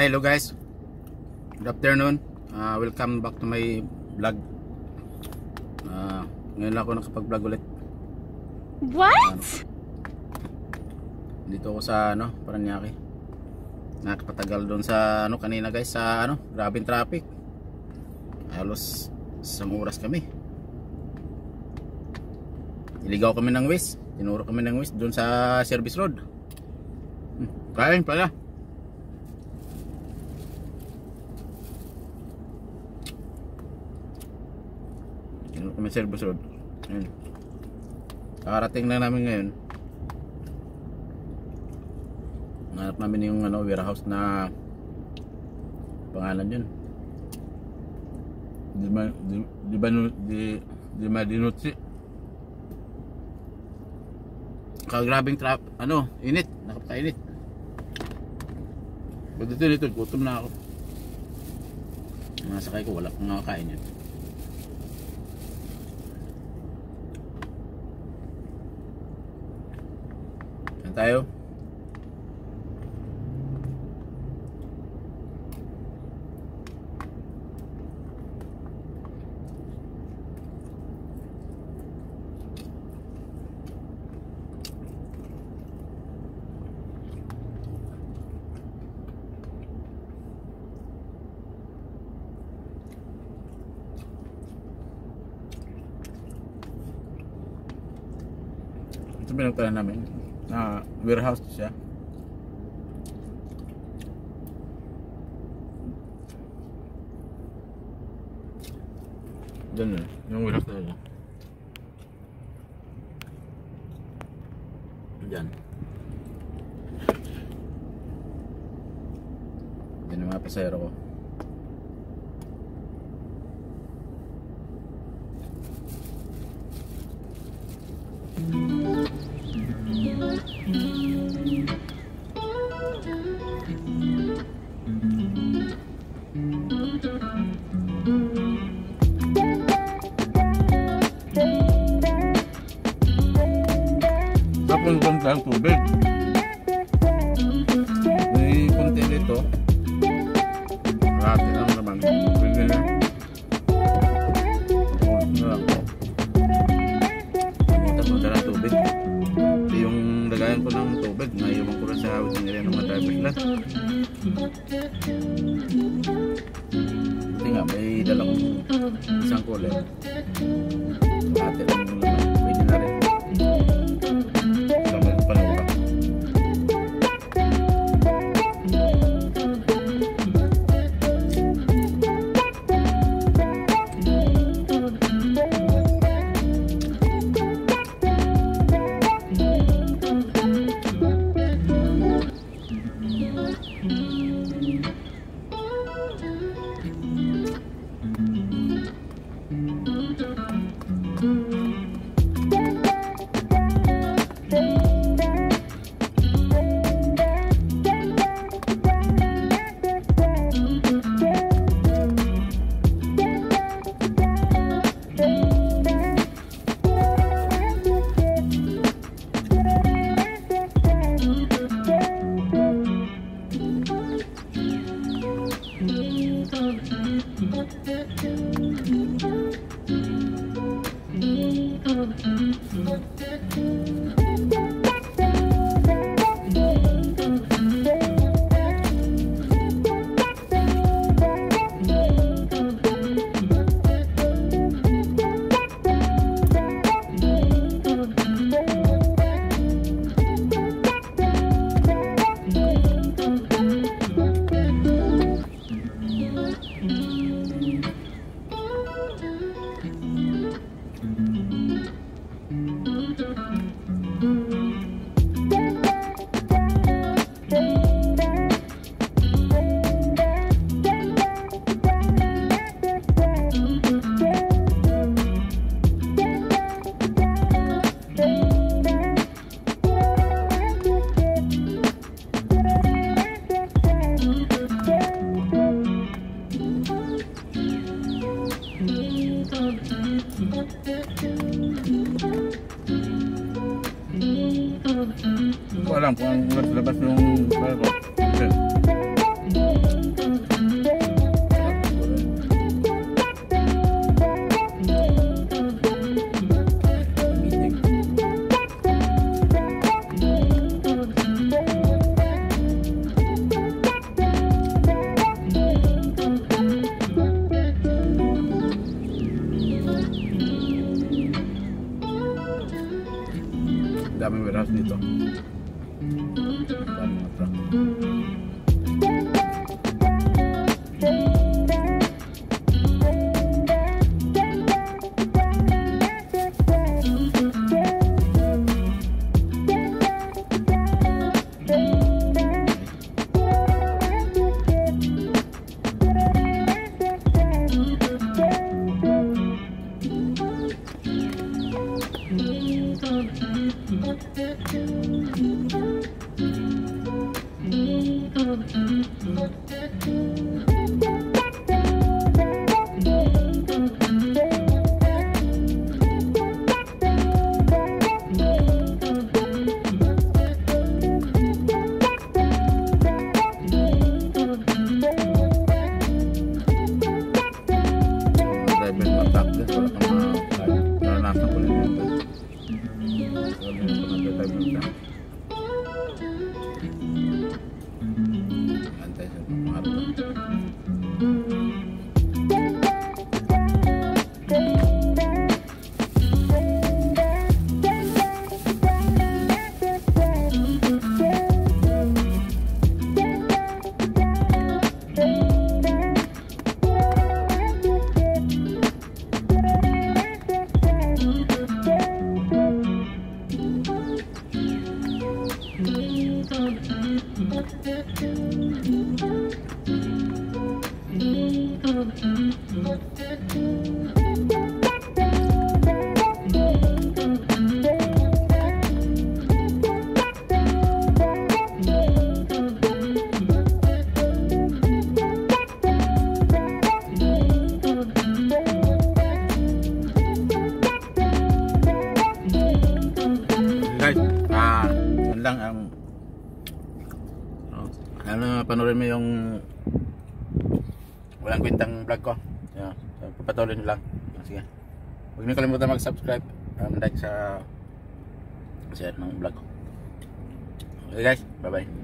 Hi, hello guys. Good afternoon. Uh, welcome back to my vlog. Uh, ngayon lang ako nakapag-vlog ulit. What? Dito ako sa ano, Paranaque. Nakapatagal doon sa ano kanina guys sa ano, grabing traffic. Halos isang oras kami. Iligaw kami ng West. Tinuro kami ng West doon sa service road. Hmm, Kain pala. Sa service road. Ayun. Kakarating lang namin ngayon. Hanap namin yung ano, warehouse na pangalan yun. Di ba, di, di ba, di, di ba dinutsi? Kagrabing trap, ano, init, nakapakainit. Pag dito dito, gutom na ako. Mga sakay ko, wala pang nakakain yun. Yan tayo. Ito pinagtala namin. Na warehouse siya. Diyan na. Yung warehouse na yun. Diyan. Diyan yung mga pasayro ko. Tapos kung ang tubig. May konti nito. Rati lang naman. Pwede na. Na lang. Pumunta ko ng tubig. Yung lagayan ko ng tubig. Naiwan ko rin sa waiting area ng mga drivers na. Hindi nga, may dalang isang kulay. Rati lang naman. Hindi ko alam kung ang labas yung... daming warehouse dito daming guys wala kang naranasan ko lang yun. Wala yung mga driver ng truck antay sa mga panoorin mo yung walang kwentang vlog ko. Yeah, so, papatuloy nyo lang. Sige. Huwag niyo kalimutan mag subscribe um, like sa share ng vlog ko. Okay guys. Bye bye